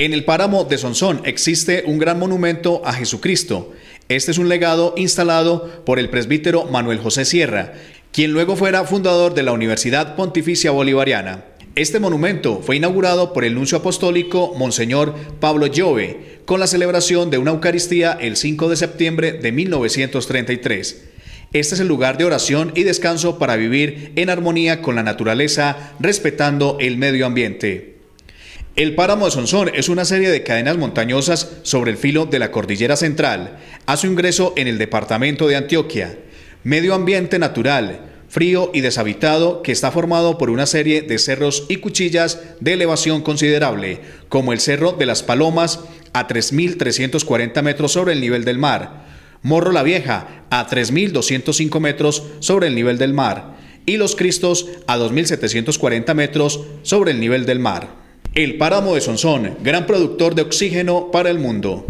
En el páramo de Sonsón existe un gran monumento a Jesucristo. Este es un legado instalado por el presbítero Manuel José Sierra, quien luego fuera fundador de la Universidad Pontificia Bolivariana. Este monumento fue inaugurado por el nuncio apostólico Monseñor Pablo Llove con la celebración de una Eucaristía el 5 de septiembre de 1933. Este es el lugar de oración y descanso para vivir en armonía con la naturaleza, respetando el medio ambiente. El páramo de Sonsón es una serie de cadenas montañosas sobre el filo de la cordillera central. Hace ingreso en el departamento de Antioquia. Medio ambiente natural, frío y deshabitado que está formado por una serie de cerros y cuchillas de elevación considerable, como el Cerro de las Palomas a 3.340 metros sobre el nivel del mar, Morro la Vieja a 3.205 metros sobre el nivel del mar y Los Cristos a 2.740 metros sobre el nivel del mar. El páramo de Sonsón, gran productor de oxígeno para el mundo.